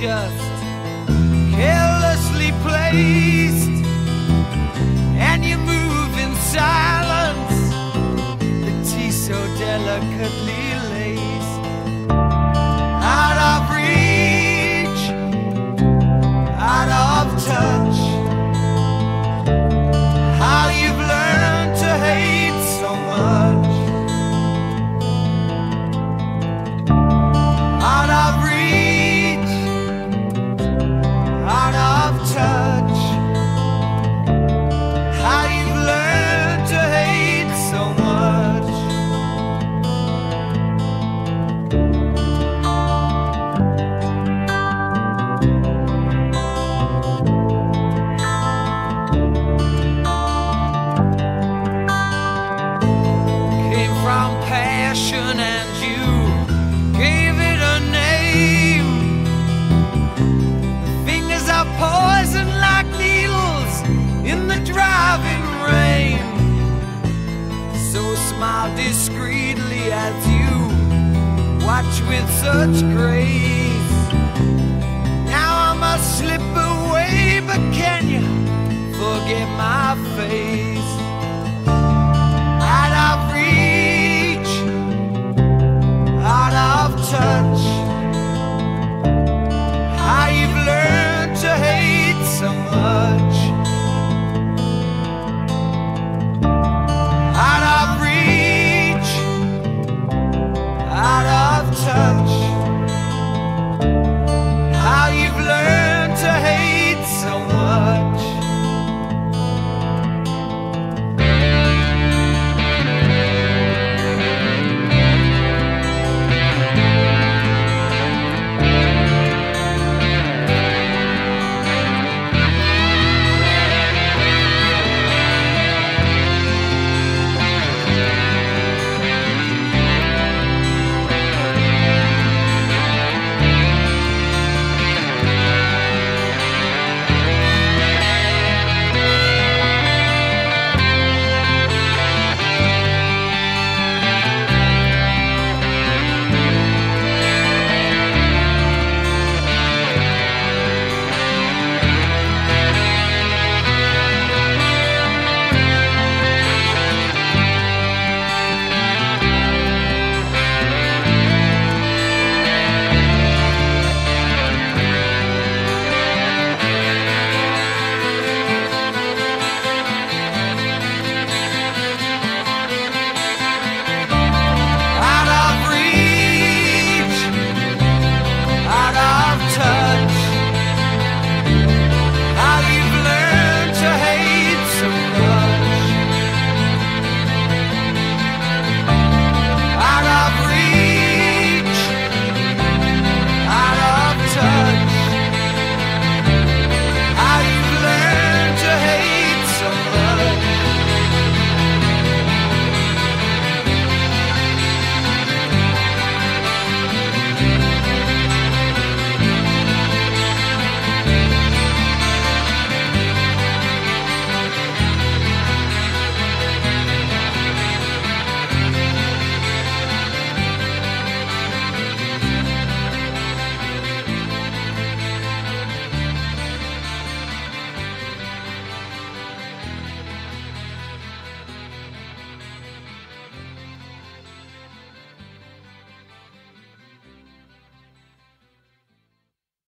just carelessly placed. Passion and you gave it a name. Fingers are poison like needles in the driving rain. So smile discreetly as you watch with such grace. Now I must slip away, but can you forget my